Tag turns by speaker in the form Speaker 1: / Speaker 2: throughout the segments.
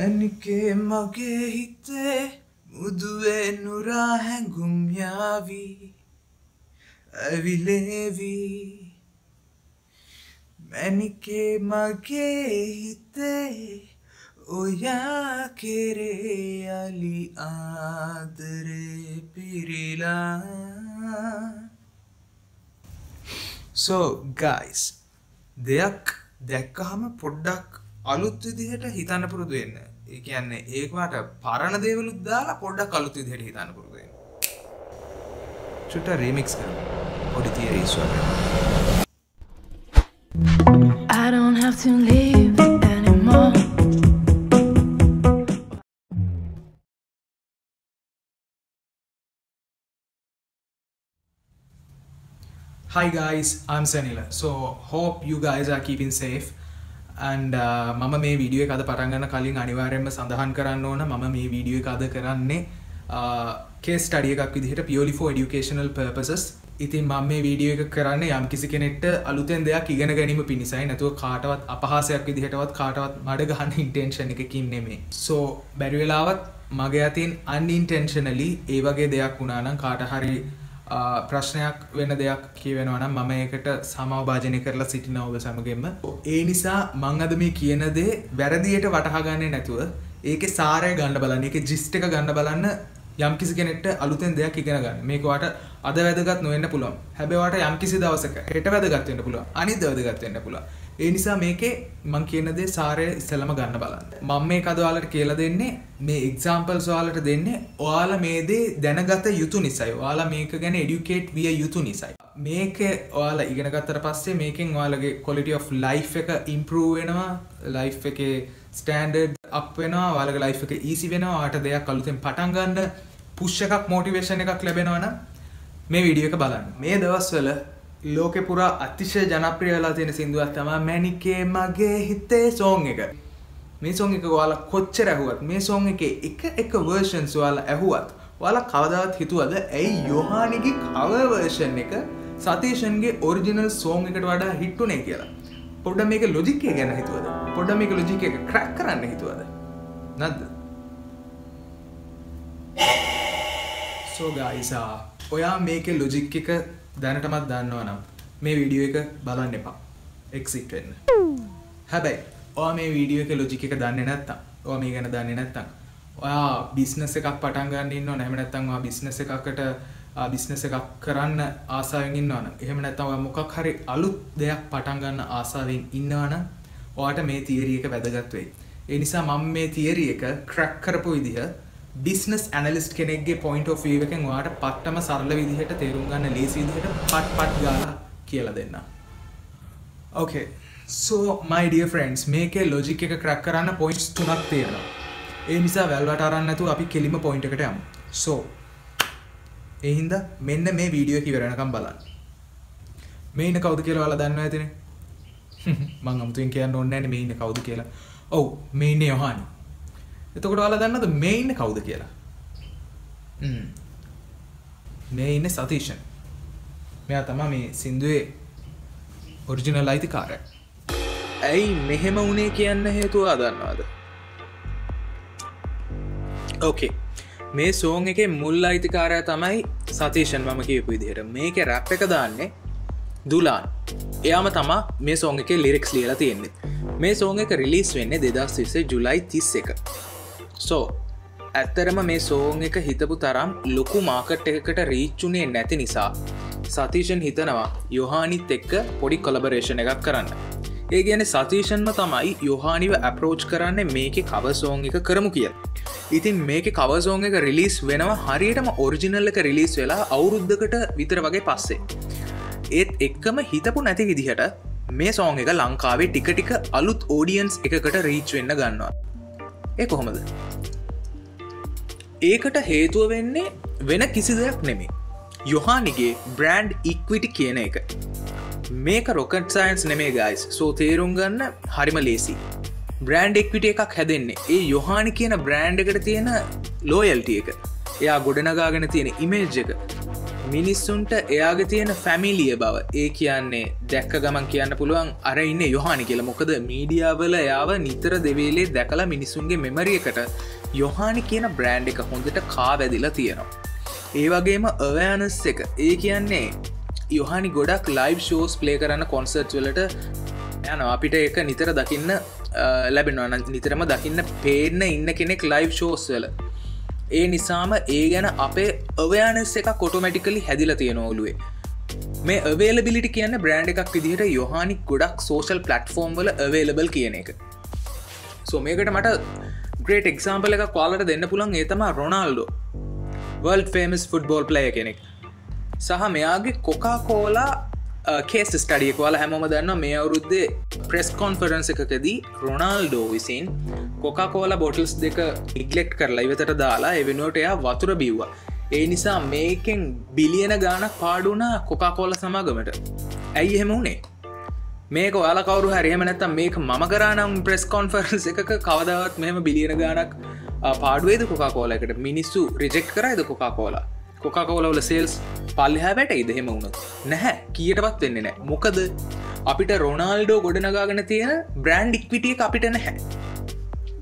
Speaker 1: ඇනිකේ මගේ හිතේ මුදුවේ නුරා හැඟුම්යාවී ඇවිලේවී. මැනිකේ මගේ හිතේ ඔයා කෙරේ අලි ආදරේ පිරිලා. සෝ ගයිස් දෙයක් දැක්කහම පොඩ්ඩක් අලුත් විදිහට හිතන්න පුරුදු වෙන්න. ඒ කියන්නේ ඒකට පරණ දේවලුත් දාලා පොඩ්ඩක් අලුත් විදිහට හිතන්න පුරුදු වෙන්න. චුට්ට රීමික්ස් කරමු. පොඩි තියරිස් වගේ.
Speaker 2: I don't have to leave anymore.
Speaker 1: Hi guys, I'm Sanila. So hope you guys are keeping safe. And uh, මම මේ වීඩියෝ එක අද පටන්ගන්න කලින් අනිවාරයෙන්ම සඳහන් කරන්න ඕන මම මේ වීඩියෝ එක අද කරන්නේ uh, කේස් ටඩිය එකක් විදිහට පියෝලිෆෝ ඩියුකේශනල් පර්පසස් ඉතින් මම මේ වීඩියෝ එක කරන්න යම් කිසි කෙනෙක්ට අලුතෙන් දෙයක් ඉගෙන ගැනීම පිණිසයි. නැතුව කාටවත් අපහසයක් විදිහටවත් කාටවත් මඩ ගහන්න ඉන්ටෙන්ෂන් එකකින් නෙමේ සෝ බැරිවෙලාවත් මගේ අතින් අන්ඉන්ටෙන්ශනලි ඒ වගේ දෙයක් වුණානම් කාට හරි ප්‍රශ්නයක් වෙන දෙයක් කියවෙනවනම් මම ඒකට සමවභාජනය කරලා සිටින ඔබ සමගෙන්ම. ඒ නිසා මං අද මේ කියන දේ වැරදියට වටහාගන්නේ නැතුව ඒක සාරය ගණඩ බලන්න එක ජිස්ට එක ගණඩ බලන්න යම් කිසි කෙනෙක්ට අලුතෙන් දෙයක් ඉගෙන ගන්න. මේකවාට අද වැදගත් නොවෙන්න පුළුවන්. හැබවට යම් කිසි දවසක හෙට වැදගත්වන්න පුළුව අනි දවදගත්වන්න පුළුව ඒ නිසා මේකේ මං කියනදේ සාරය ඉස්සලම ගන්න බලන්න. මං මේ කදවාලට කියල දෙන්නේ මේ එක්සාම්පල් සවාලට දෙන්නේ ඔයාල මේදේ දැනගත යුතු නිසයි. යාලා මේක ගැන එඩියුකේට් විය යුතු නිසයි. මේක ඔයාල ඉගෙනගත්තර පස්සේ මේකින් ඔයාලගේ කොලිට of ලයි් එක ඉම්පරූ වෙනවා ලයි් එක ස්ටන්ඩඩ් අප වෙනවා වාලක ලයි් එක ඊසි වෙනවා ආට දෙයක් අලුතෙන් පටන්ගන්න පුෂ්ෂ එකක් මෝටිවේශන එකක් ලැබෙනවන මේ විඩිය එක බලන්න. මේ දවස්වල ලෝකෙ පුරා අතිශය ජනප්‍රිය වෙලා තියෙන සිින්දුවත් තම මැනිකේ මගේ හිතේ සෝන් එක. මේ සෝන් එක වාලා කොච්චර ඇහුවත් මේ සෝන් එක එක එක වර්ෂන්ස් වාලා ඇහුවත් වාලා කවදාවත් හිතුවද ඇයි යොහානිගේ කවවර්ෂන් එක සතේෂන්ගේ ඔරිජිනල් සෝන් එකට වඩා හිට්ටුනේ කියලා? පොඩ මේක ලොජික්කය ගැන හිතුවද? පොඩ මේක ලොජික එක ක්‍රැක් කරන්න හිතුවද? නද්ද? සෝගයිසා ඔයා මේක ලොජික් එක දැනටමත් දන්නවා නම් මේ වීඩියෝ එක බලන්න එපා. එක්සිට් වෙන්න. හැබැයි ඔයා මේ වීඩියෝ එක ලොජික එක දන්නේ නැත්තම් ඔයා මේ ගැන දන්නේ නැත්තම් ඔයා බිස්නස් එකක් පටන් ගන්න ඉන්නවා නැහෙම නැත්තම් ඔයා බිස්නස් එකකට බිස්නස් එකක් කරන්න ආසාවෙන් ඉන්නවනම් එහෙම නැත්තම් ඔයා මොකක් හරි අලුත් දෙයක් පටන් ගන්න ආසාවෙන් ඉන්නවනම් ඔයාට මේ තියරි එක වැදගත් වෙයි. ඒ නිසා මම මේ තියරි එක ක්‍රැක් කරපු විදිහ බිස්නස් ඇනලිස්ට් කෙනෙක්ගේ පොයින්ට of view එකෙන් වාට පට්ටම සරල විදිහට තේරුම් ගන්න ලේසි විදිහට පට් පට් ගාලා කියලා දෙන්න. Okay. So my dear friends මේකේ logic එක crack කරන්න points තුනක් තියෙනවා. ඒ නිසා වැල්වට අරන් නැතුව අපි කෙලිම point එකට යමු. So ඒ හින්දා මෙන්න මේ වීඩියෝ එක ඉවර වෙනකම් බලන්න. මේ ඉන්න කවුද කියලා ඔයාලා දන්නවා ඇතිනේ. මං අමුතුවෙන් කියන්න ඕනේ නැහැ මේ ඉන්න කවුද කියලා. ඔව් මේ ඉන්නේ යොහානි. එතකොට ඔයාලා දන්නවද මේ ඉන්නේ කවුද කියලා? හ්ම්. මේ ඉන්නේ සතීෂන්. මෙයා තමයි මේ සින්දුවේ ඔරිජිනල් අයිතිකාරයා. ඇයි මෙහෙම වුණේ කියන්න හේතුව දන්නවාද? ඕකේ. මේ සෝන් එකේ මුල් අයිතිකාරය තමයි සතීෂන් මම කියපු විදිහට මේක රැප් එක දාන්නේ දුලාන් එයාම තමා මේ සෝන් එක ලිරෙක්ස් ලියලා තියෙන්නේ මේ සෝන් එක රිලිස් වෙන්නේ දෙදස් විසේ ජුලයි තිස් එක සෝ ඇත්තරම මේ සෝන් එක හිතපු තරම් ලොකු මාකට් එකකට රීච්චුනේ නැති නිසා සතීෂන් හිතනවා යොහානිත් එක්ක පොඩි කොලබරේෂණ එකක් කරන්න. ඒ ගැන සතීෂන්ම තමයි යොහානිව ඇපරෝච් කරන්න මේක කවසෝන් එක කරමු කිය ඉතින් මේක කවසෝන් එක රිලිස් වෙනවා හරියටම ඔරිජිනල් එක රිලිස් වෙලා අවුරුද්ධකට විතර වගේ පස්සේ. ඒත් එක්කම හිතපු නැති විදිහට මේ සෝන් එක ලංකාවේ ටික ටික අලුත් ඕඩියන්ස් එකකට රීච් වෙන්න ගන්නවා. ඒ කොහොමද? ඒකට හේතුව වෙන්නේ වෙන කිසි දෙයක් නෙමේ යොහානිගේ බ්‍රන්ඩ් ඉක්විටි කියන එක. මේක රොකට් සයින්ස් නෙමේ ගයිස් සෝ තේරුම් ගන්න හරිම ලේසි. බ්‍රන්ඩ් එක්විට එකක් හැදෙන්නේ. ඒ යොහානි කියන බ්‍රන්ඩ් එකට තියෙන ලෝයල්ටිය එක. එයා ගොඩනගාගෙන තියෙන ඉමේජ් එක. මිනිස්සුන්ට එයාගේ තියෙන ෆැමිලිය බව. ඒ කියන්නේ දැක්ක ගමන් කියන්න පුළුවන් අර ඉන්න යොහනි කියල. මොකද මීඩියාවල යාව නිතර දෙවේලේ දැකලා මිනිසුන්ගේ මෙමරියකට යොහානි කියන බ්‍රෑන්් එක හොඳට කා වැදිලා තියෙනවා. ඒ වගේම අවෑනස් එක. ඒ කියන්නේ යොහනි ගොඩක් ලයිව් ෂෝස් ප්ලේ කරන්න කොන්සර්ට් වලට යන අපිට එක නිතර දකින්න ලැබෙනවා. නිතරම දකින්න පේන්න ඉන්න කෙනෙක් ලයිව් ෂෝස් වල. ඒ නිසාම ඒ ගැන අපේ අවයානස් එක කොටමටිකලි හැදිල තියෙන ඔලුවේ මේ අවේලබිලිටි කියන්න බ්‍රන්ඩ් එකක් විදිහට යොහනි ගොඩක් සෝෂල් පලට්ෆෝර්ම් වල අවේලබල් කියන එක. සෝ මේකට මට ග්‍රේට එක්සාම්පල එක කාලට දෙන්න පුළන් ඒතම රොනාල්ඩෝ. වල් ෆේමස් ෆුට්බෝල් ප්ලය කෙනෙක්. සහ මෙයාගේ කොකා කෝලා කේස් ස්ටඩියෙක් වල හැමෝම දන්න මේ අවුරුද්දේ ප්‍රෙස් කොන්ෆරන්ස එකකදී රොනාල්ඩෝ විසින් කොකා කෝල බොටල්ස් දෙක ඉගලෙක්් කරලා ඉවතට දාලා එවෙනුවට එයා වතුර බිව්වා. ඒ නිසා මේකෙන් බිලියන ගානක් පාඩුන කොකා කෝල සමාගමට. ඇයි එහෙම වුණේ? මේක ඔයාල කවරු හරිහම නැත්තම් මේක මම කරනම් ප්‍රෙස් කොන්ෆරන්ස් එක කවදාවත් මෙහම බිලියන ගානක් පාඩුවේද කොකා කෝලකට මිනිස්සු රිජෙක්් කරයිද කොකා කෝලා කොකකෝලවල සේල්ස් පල්ලහ වැට ඉදහෙම වුණු නැහැ. කියටවත් වෙන්න නෑ මොකද අපිට රොනාල්ඩෝ ගොඩනගාගෙන තියෙන බ්‍රන්් ඉක්විටිය අපිට නැහැ.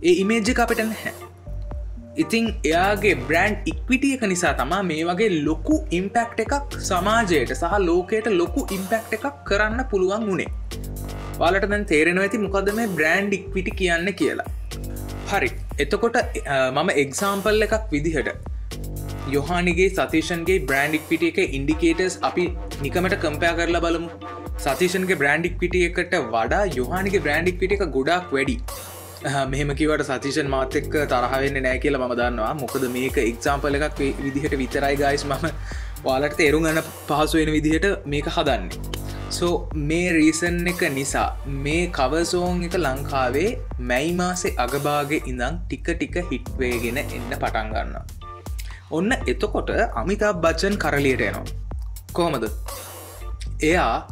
Speaker 1: ඒ ඉමේජ්ජ අපිට නැහැ. ඉතිං එයාගේ බ්‍රන්් ඉක්විටියක නිසා තමා මේ වගේ ලොකු ඉම්පෙක්් එකක් සමාජයට සහ ලෝකයට ලොකු ඉම්පෙක්් එකක් කරන්න පුළුවන් වුණේ. පාලට දැන් තේරෙන ඇති මොකද මේ බ්‍රන්් ඉක්විටි කියන්න කියලා. හරි. එතකොට මම එක්සාම්පල් එකක් විදිහට යොහානිගේ සතිෂන්ගේ බ්‍රන්ඩික් පිටිය එක ඉන්ඩිකේටර්ස් අපි නිකමට කම්පයා කරලා බලමු. සතිෂන්ගේ බ්‍රන්ඩික් පිටිය එකට වඩා යොහානිගේ බ්‍රන්ඩික් පිටි එක ගොඩක් වැඩි. මෙහම කිවට සතිෂන් මාතෙක් තරහවෙන්න නෑ කියලා ම දන්නවා. මොකද මේක එක්සාම්පල එකක් විදිහට විතරයි ගයිස් මම වාලට තේරුම් ගන්න පහසුවෙන විදිහට මේක හදන්නේ. සෝ මේ රීසන් එක නිසා මේ කවසෝන් එක ලංකාවේ මැයි මාසේ අගභාග ඉඳං ටික ටික හිට්වේගෙන එන්න පටන් ගන්නවා. ඔන්න එතකොට අමිතාබ් බච්චන් කරලියට එනවා. කොහොමද? එයා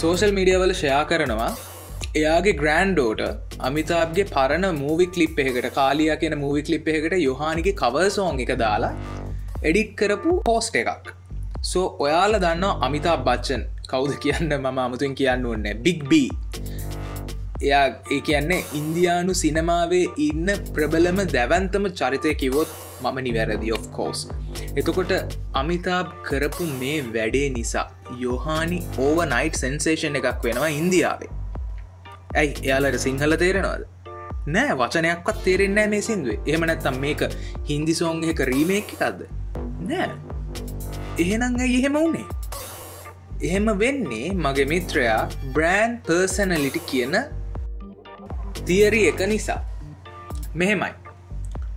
Speaker 1: සෝෂල් මීඩියවල ෂයා කරනවා. එයාගේ ග්‍රන්ඩෝට අමිතාබ්ගේ පරණ මූවි කලිප් එකට කාලිය කියෙන මූවි කලිප් එකට යොහානිගේ කවසෝන් එක දාලා එඩිට් කරපු පෝස්ට එකක්. සෝ ඔයාල දන්න අමිතා බච්චන්. කවුද කියන්න මම අමුතුන් කියන්න ඕන්න බිග්බී එයා ඒ කියන්නේ ඉන්දයානු සිනමාවේ ඉන්න ප්‍රබලම දැවන්තම චරිතය කිවොත් මම නිවැරදි of කෝස් එතකොට අමිතාබ් කරපු මේ වැඩේ නිසා යොහානි ඕව නයිට් සෙන්සේෂන් එකක් වෙනවා ඉන්දියාවේ. ඇයි? එයාලට සිංහල තේරෙනවාද? නෑ වචනයක්වත් තේරෙන්නෑ මේ සිින්දුවේ. එහමනැත්තම් මේක හින්දි සෝන් එක රීමේක් එකක්ද? නෑ. එහෙනං එහෙම වුණේ එහෙම වෙන්නේ මගේ මිත්‍රයා බ්‍රෑන්් පර්සනලිටි කියන තියරි එක නිසා. මෙහෙමයි.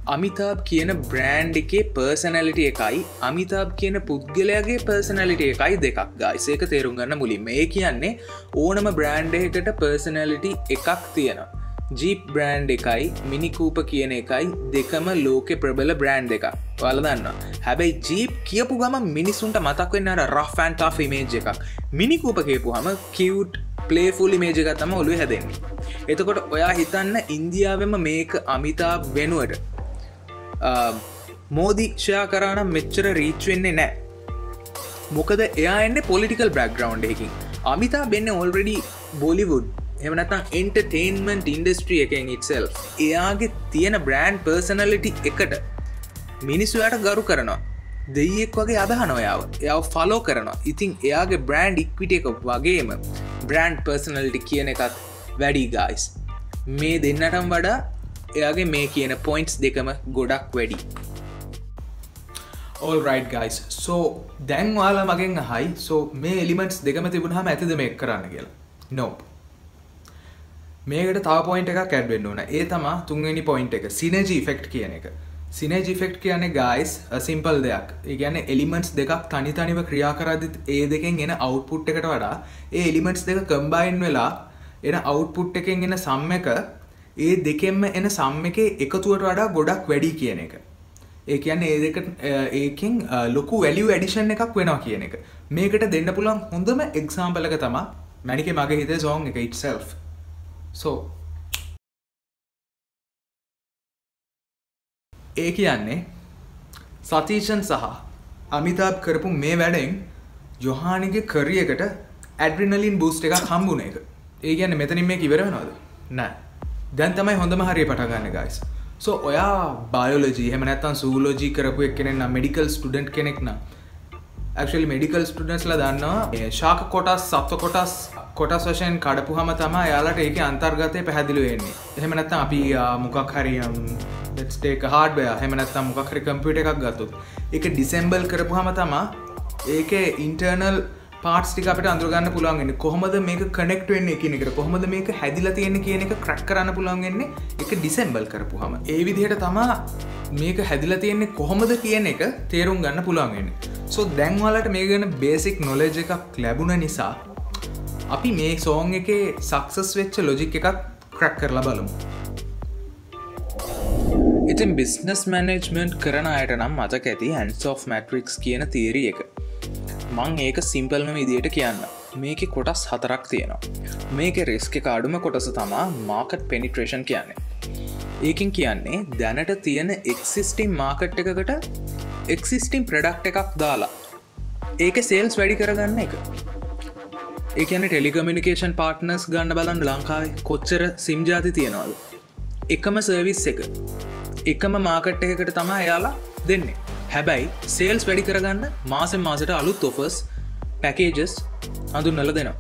Speaker 1: අමිතාබ් කියන බ්‍රෑන්් එකේ පර්සනලිට එකයි අමිතාබ් කියන පුද්ගලයාගේ පර්සනලිට එකයි දෙකක් ගයිසේක තේරුම් ගන්න මුලින්ම. ඒ කියන්නේ ඕනම බ්‍රෑන්් එකට පර්සනලිටි එකක් තියෙනවා. ජීප් බ්‍රෑන්් එකයි මිනිකූප කියන එකයි දෙකම ලෝකෙ ප්‍රබල බ්‍රෑන්් එක වලදන්න හැබැයි ජීප් කියපු ගම මිනිසුන්ට මතක්වෙන්න අර රෆ්ෆන්ටා ඉමේජ් එකක්. මිනිකූප කියපු හම කිවට් පලේෆුල් ඉමේජ එකත්තම ඔලු හැදෙන්නේ. එතකොට ඔයා හිතන්න ඉන්දියාවම මේක අමිතා වෙනුවට මෝදික්ෂයා කරනම් මෙච්චර රීච්වෙන්නේ නෑ. මොකද එයා එන්න පොලිටිකල් බ්‍රක්ග්‍රවන්් එකින් අමිතා බෙන්න ඔල්රෙඩි බොලිවුඩ් එමනතම් එන්ටර්ටේන්මන්ට් ඉන්ඩස්ට්‍රිය එකෙන් ඉක්සෙල් එයාගේ තියෙන බ්‍රෑන්් පර්සනලිටි එකට මිනිස්සුයට ගරු කරනවා. දෙයෙක් වගේ අදහනොයාව එයාව. ෆලෝ කරනවා. ඉතින් එයාගේ බ්‍රෑන්් ඉක්විට එක වගේම බ්‍රෑන්් පර්සනල්ටි කියන එකත් වැඩි ගයිස් මේ දෙන්නටම් වඩා එයාගේ මේ කියන පොයින්ට්ස් දෙකම ගොඩක් වැඩි.
Speaker 3: ඕල්රයි් ගයිස් සෝ දැන් වාලා මගෙන් හයි සෝ මේ එලිමෙන්ට්ස් දෙකම තිබුණහම ඇතිද මේ කරන්න කියලා? නොප් මේකට තා පොයින්ට එක කැඩ්වෙන්න ඕන. ඒ තමා තුන්ගනි පොයින්ට එක. සිනජී ෆෙක්් කියන එක. සිනජි ෆෙක්් කියන්නේ ගයිස් සිම්පල් දෙයක්. ඒගැන එලිමෙන්ට්ස් දෙකක් තනි තනිව ක්‍රියා කරදිත් ඒ දෙකෙන් එන අවුට්පුට් එකට වඩා ඒ එලිමෙන්ට්ස් දෙක කම්බයින් වෙලා එන අවුට්පුට් එකෙන් එන සම්ම එක ඒ දෙකෙන්ම එන සම් එක එකතුවට වඩා ගොඩක් වැඩි කියන එක. ඒ කියන්නේ ඒ දෙක ඒකෙන් ලොකු වැලිය ඇඩිෂන් එකක් වෙනවා කියන එක. මේකට දෙන්න පුළුවන් හොඳම එක්සාම්පලක තමා මැනික මගේ හිත සෝන් එක ඉට්සෙල් සෝ ඒ කියන්නේ සතීෂන් සහ
Speaker 1: අමිතාබ් කරපු මේ වැඩෙන් යොහානිගේ කරියකට ඇඩ්‍රිනලින් බූස්ට එකක් හම්බුණ එක. ඒ ගැන්න මෙතනින් මේ ඉවරනොද නෑ. දැන් තමයි හොඳම හරිය පටගන්න ගයිස් සෝ ඔයා බයෝලජී හෙම නැත්තන් සූලෝජී කරපු එක් කෙනෙක් මෙඩිකල් ස්ටඩන්ට් කෙනෙක් නම්. ඇක්ල් මෙඩිකල් ස්ටඩන්ස්ල දන්නවා ශාක කොටස් සත්ව කොටස් කොටස් වශයෙන් කඩපු හම තමා යාලට ඒක අන්තර්ගතය පැහැදිලි වෙන්නේ. එහෙම නැත්තම් අපි මොකක් හරියම් ටේක හාඩය හෙමනත්තම් මොකක්හරි කම්පියට එකක් ගත්තුත්. එක ඩිසෙම්බල් කරපු හම තමා ඒක ඉන්ටර්නල් පාට්ටික අපට අඳුරගන්න පුළුවන්ගෙන කොහොමද මේක කනෙක්ට වෙන්න කියනෙකට කොහොමද මේක හැදිල තියෙන කියන එක ක්‍රක් කරන්න පුළුවන්ගන්නේ එක ඩිසෙම්බල් කරපු හම ඒ විදිහට තමා මේක හැදිල තියෙන්නේ කොහොමද කියන එක තේරුම් ගන්න පුළුවන්ගෙන සෝ දැන්වලට මේ ගැන බේසික් නොලෙජ එකක් ලැබුණ නිසා අපි මේ සෝන් එක සක්සස් වෙච්ච ලොජික් එකක් ක්‍රැක් කරලා බලමු. ඉතින් බිස්නස් මැනේජ්මන්ට් කරන අයට නම් මතක ඇති හැන්ස් of මැට්‍රික්ස් කියන තීරිය එක. මං ඒක සිම්පල්ම විදියට කියන්න. මේක කොටස් හතරක් තියෙනවා. මේක රෙස්ක කාඩුම කොටස තමා මාකට් පෙනිට්‍රේෂන් කියන්නේ. ඒකින් කියන්නේ දැනට තියෙන එක්සිස්ටිම් මාකට් එකකට එක්සිස්ටිම් ප්‍රඩක්් එකක් දාලා ඒක සේල්ස් වැඩි කරගන්න එක. ඒකන ටෙලිකමිනිකේෂන් පාර්ට්නස් ගන්න බලන්න ලංකාවේ කොච්චර සිම්ජාති තියෙනවද? එකම සර්විස් එක. එකම මාකට් එකකට තමා එයාලා දෙන්නේ. හැබැයි සේල්ස් වැඩි කරගන්න මාසෙන් මාසට අලුත් ඔෆස් පැකේජස් අඳුන්නල දෙනවා.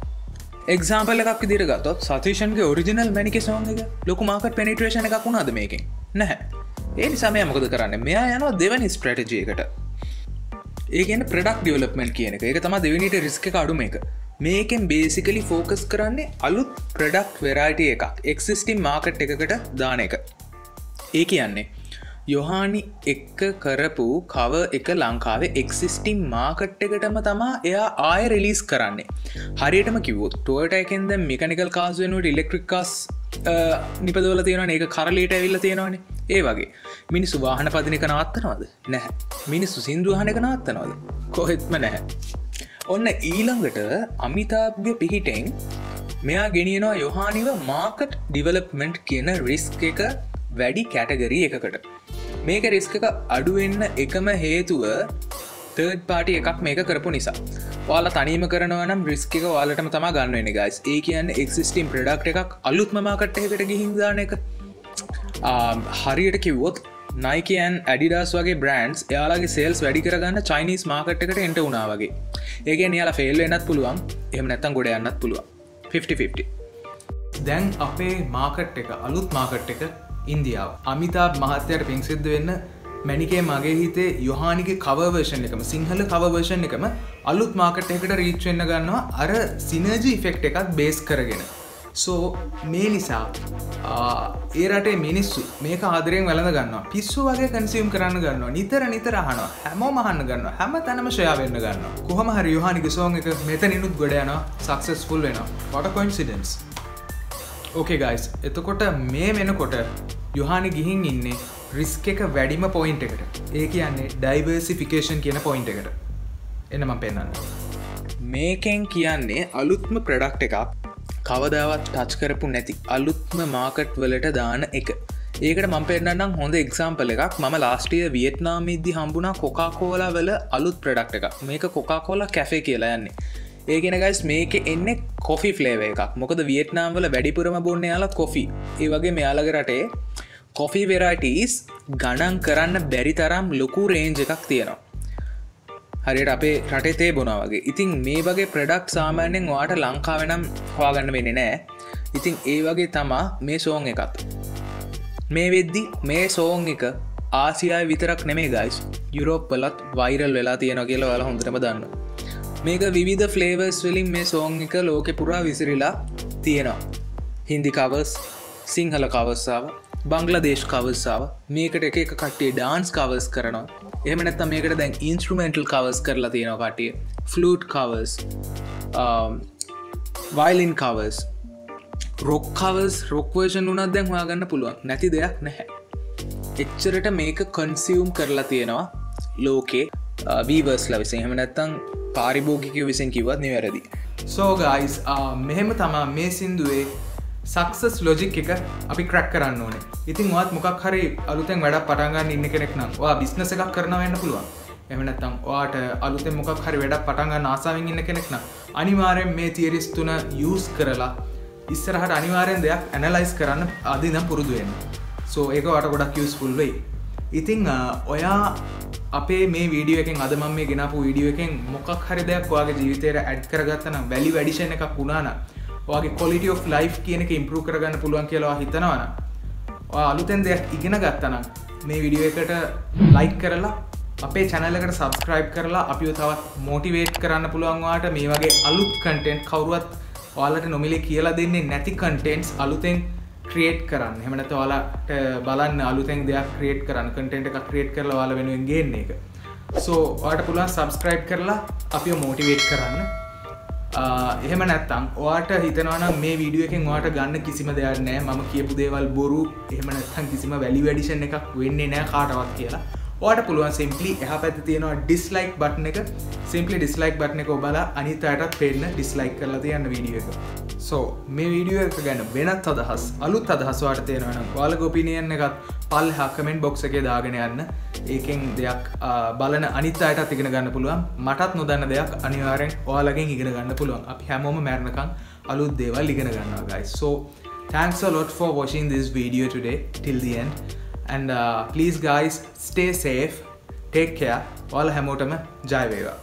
Speaker 1: එක්සාම්පල එකක් දිරගත්තොත් සතිෂන්ගේ ඔරිජිනල් මැනික සෝන් එක ලොකු මාකට පෙනිට්‍රේෂණ එකක් වුණාද මේකින්? නැහැ. ඒ නිසාමය මොකද කරන්න? මෙයා යනවා දෙවනි ස්ට්‍රටජයකට ඒගෙන ප්‍රඩක් ඩියවලප්මෙන්ට් කියන එක. එක තම දෙවනිට රිස්ක අඩුම එක මේකෙන් බේසිකලි ෆෝකස් කරන්නේ අලුත් ප්‍රඩක්් වෙරයිට එකක් එක්සිස්ටිම් මාකට් එකකට දාන එක. ඒ කියන්නේ යොහානි එක්ක කරපු කව එක ලංකාවේ එක්සිස්ටිම් මාකට් එකටම තමා එයා ආය රිලිස් කරන්නේ. හරියටම කිවොත් ටෝට එකෙන්ද මිකනිකල් කාස් වෙනුවට ඉලෙක්ට්‍රික්කාස් නිපදවල තියෙන ඒක කරලීට ඇවිල්ල තියෙනවානේ. ඒ වගේ. මිනිස්සු වාහන පදිනක නවත්තනවද? නැහැ. මිනිස්සු සිින්දුවහනක නවත්තනවද? කොහෙත්ම නැහැ. ඔන්න ඊළඟට අමිතාභ්‍ය පිහිටෙන් මෙයා ගෙනියනවා යොහානිව මාකට් ඩිවලප්මෙන්ට් කියන රිස්ක එක වැඩි කැටගරී එකකට. මේක රිස්ක අඩුවෙන්න එකම හේතුව තර්ඩ් පාටි එකක් මේක කරපු නිසා. වාලා තනීම කරනවනම් රිස්ක වාලටම තම ගන්නවෙන ගයිස් ඒ කියන්න එක්සිස්ටම් ප්‍රඩක්් එකක් අලුත්මමාකට්ට එකට ගිහිදාන එක. හරියට කිව්වොත් නයිකයන් ඇඩිඩස් වගේ බ්‍රන්ඩස් යාලාගේ සේල්ස් වැඩි කරගන්න චයිනිස් මාකට් එකට එට වුණා වගේ. ඒක නියාලා ෆෙල් එන්නත් පුළුවන්. එම නැත්තන් ගොඩ යන්නත් පුළුවන්. 50 දැන් අපේ මාකට් එක අලුත් මාකට් එක ඉන්දියාව. අමිතාබ් මහත්තයට පිංසිද්ධ වෙන්න මැනිකේ මගේ හිතේ යොහානිගේ කවවර්ෂන් එකම සිංහල කවවර්ෂන් එකම අලුත් මාකට එකට රීච්වෙන්න ගන්නවා. අර සිනර්ජී ෆෙක්් එකක් බේස් කරගෙන. සෝ මේ නිසා ඒරටේ මිනිස්සු මේක ආදරයෙන් වැළඳ ගන්න පිස්සු වගේ කන්සියම් කරන්න ගන්න නිතර නිතර හන හැමෝ මහන්න ගන්න හැම තැනම ශයා වෙන්න ගන්න කොහම හරි යොහනික සෝන් එක මෙතනිනුත් ගොඩ යන සක්සස්ෆුල් වෙන පොට කොයින්සිඩන්ස් ඕකේ ගයිස් එතකොට මේ වෙනකොට යොහානි ගිහින් ඉන්නේ රිස්ක එක වැඩිම පොයින්ට එකට. ඒ කියන්නේ ඩයිවර්සිෆිකේෂන් කියන පොයින්ට එකට. එනම පෙන්න්න මේකෙන් කියන්නේ අලුත්ම ප්‍රඩක්් එකක් කවදාවත් ටච් කරපු නැති අලුත්ම මාකට් වලට දාන එක. ඒකට මං පෙන්න්නම් හොඳ එක්සාම්පල එකක්. ම ලාස්ටිය වියට්නාමිද්දි හම්බුණා කොකාකෝලා වල අලුත් ප්‍රඩක්් එක මේක කොකාකෝලා කැෆේ කියලා යන්නේ. ඒගෙන ගයිස් මේක එන්න කොෆි ෆලේව එකක්. මොකද වියට්නාම්වල වැඩිපුරම බොන්න යාලා කොෆි ඒ වගේ මෙයාලග රටේ කොෆි වෙරයිටස් ගණන් කරන්න බැරි තරම් ලොකු රේන්ජ එකක් තියෙනවා. හරියට අපේ රටේ තේ බොනා වගේ. ඉතින් මේ වගේ ප්‍රඩක්් සාමාන්‍යෙන් වාට ලංකාවෙනම් හවාගන්න වෙන නෑ ඉතින් ඒ වගේ තමා මේ සෝන් එකත්. මේ වෙද්දි මේ සෝන් එක ආසියාය විතරක් නෙමේ ගයිස් යුරෝප් පලත් වයිරල් වෙලා තියෙන කියලා වල හොඳටම දන්න මේක විවිධ ෆ්ලේවර්ස් වලින් මේ සෝන් එක ලෝකෙ පුරා විසිරිලා තියෙනවා. හින්දි කවස් සිංහල කවස්සාාව බංගලදේශ් කවස්සාාව මේකට එක එක කට්ටිය ඩාන්ස් කවස් කරනවා. එමනත් මේකට දැන් ඉන්ස්ට්‍රමෙන්ටල් කවස් කරලා තියෙනවා කටිය ෆලට් කවස් වයිලින් කවස් රොක් කවස් රොක්වර්ෂන් වනත් දැන් හොයාගන්න පුළුවන්. නැති දෙයක් නැහැ. එච්චරට මේක කන්සියුම් කරලා තියෙනවා ලෝකේ uh, වීවර්ස් ලවිස එහෙම නැත්තං පාරිභෝගිකය විසින් කිවත් නිවැරදි. සෝගයිස් uh, මෙහෙම තමා මේ සින්දුවේ සක්සස් ලොජික් එක අපි ක්‍රක් කරන්න ඕනේ. ඉතින් වත් මොකක් හරි අලුතෙන් වැඩ පටන්ගන්න ඉන්න කෙනෙක් නම් වා බිස්නස එකක් කරන වෙන්න පුළුවන්. එමනත්තම් වාට අලුතෙ මොකක් හරි වැඩ පටන්ග නාසාාවෙන් ඉන්න කෙනෙක්න අනිවාරෙන් මේ තියරිස් තුන යස් කරලා ඉස්සරහට අනිවාරයෙන් දෙයක් ඇනලයිස් කරන්න අදිනම් පුරුදුවෙන් සෝ ඒක වට ගොඩක් යස්ෆුල් වෙයි. ඉතිං ඔයා අපේ මේ වීඩියෝ එකෙන් අද මම මේ ගෙනපු වීඩියෝ එකෙන් මොකක් හරි දෙයක් වගේ ජීවිතයට ඇඩ් කරගත්තන වැලි වැඩිෂණ එකක් වුණාන වගේ කොලිටිය of ලයි් කියන එක ඉම්පරූ කරගන්න පුළුවන් කියලා හිතනවන අලුතෙන් දෙයක් ඉගෙන ගත්තනම් මේ විඩියෝ එකට ලයික් කරලා අපේ චැනලකට සබස්ක්‍රයිබ් කරලා අපිෝ තවත් මෝටිවේට් කරන්න පුළුවන්වාට මේ වගේ අලුත් කටෙන්ට් කවරුවත් ඔයාලට නොමිලේ කියලා දෙන්නේ නැති කන්ටෙන්ට්ස් අලුතෙන් ක්‍රියේට් කරන්න. හෙමනත ඔයාලට බලන්න අලුතෙන් දෙයක් ක්‍රියේට් කරන්න කටෙන්ට එකක් ක්‍රියේට් කරලා වාල වෙනුවෙන් ගේන්නේ එක. සෝ වාට පුළුවන් සබස්ක්‍රයිබ් කරලා අපිෝ මෝටිවේට් කරන්න. එහෙම නැත්තම් වාට හිතනවන මේ වීඩිය එකෙන් වාට ගන්න කිසිම දෙයක් නෑ ම කියපු දේවල් බොරු. එහෙම නැත්තන් කිසිම වැලි වැඩිෂන් එකක් වෙන්නේ නෑ කාටවත් කියලා. ඕට පුළුවන් සිම්පලි එහ පැති තියෙනවා ඩිස්ලයික් බට්න එක. සිම්පලි ඩිස්ලයික් බට්න එක ඔබලා අනිත අයටත් පෙන්න්න ඩිස්ලයික් කරලා තියන්න වීඩිය එක. සෝ මේ වීඩියෝ එක ගැන වෙනත් අදහස් අලුත් අදහස්වාට තියෙනවන වාල ගොපිනියන්න එකත් පල් හකමෙන්ට් බොක්ස එක දාගෙන යන්න. ඒකෙන් දෙයක් බලන අනිත් අයට ඉගෙන ගන්න පුළුවන්. මටත් නොදන්න දෙයක් අනිවාරෙන් ඔයාලගෙන් ඉගෙන ගන්න පුළුවන්. අපි හැමෝම මැරණකං අලුත් දේවල් ඉගෙන ගන්නවා ගයි so thanks a lot for watching this video today. Till the end. and uh, please guys stay safe. Take care. వాళ్ళ హెమోటమే Jai వేగా